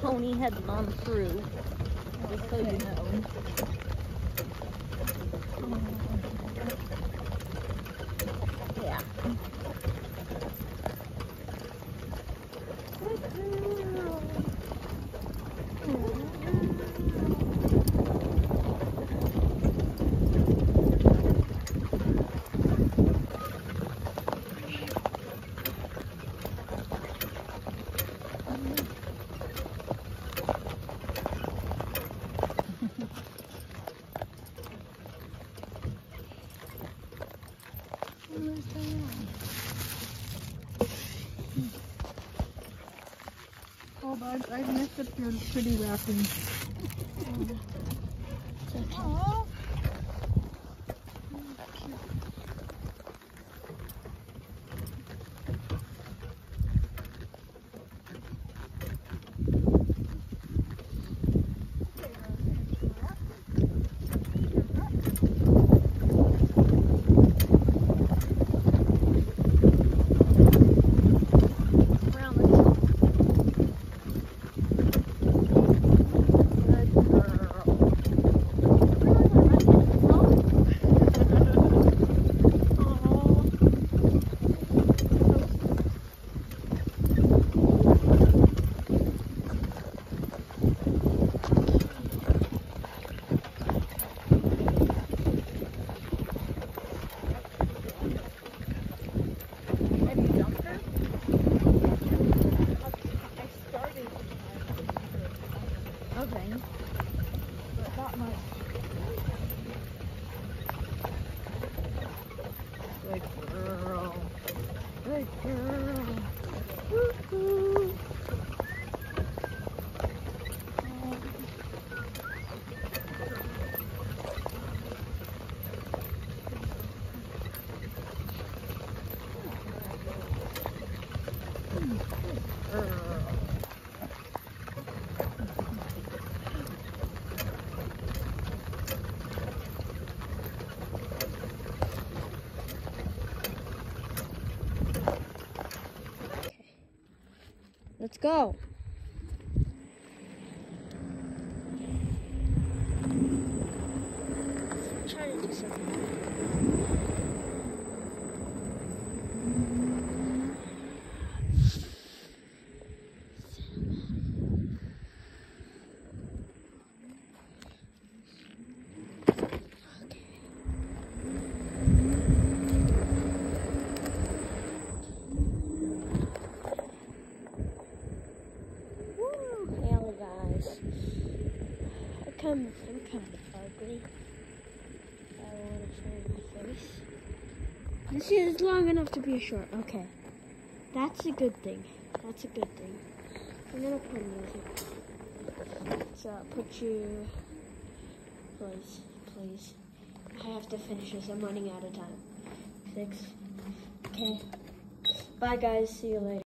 pony heading on through. Just so you know. Yeah. Bugs, I missed it. You're pretty wrapping. Aw. Around the Good girl. Have you jumped her? I started Okay. but not much. Good girl. Good girl. Woo-hoo. Girl. Let's go. To do something. I'm kind of ugly. I want to show my face. This is long enough to be a short. Okay. That's a good thing. That's a good thing. I'm gonna put music. So put you please, please. I have to finish this. I'm running out of time. Six. Okay. Bye guys. See you later.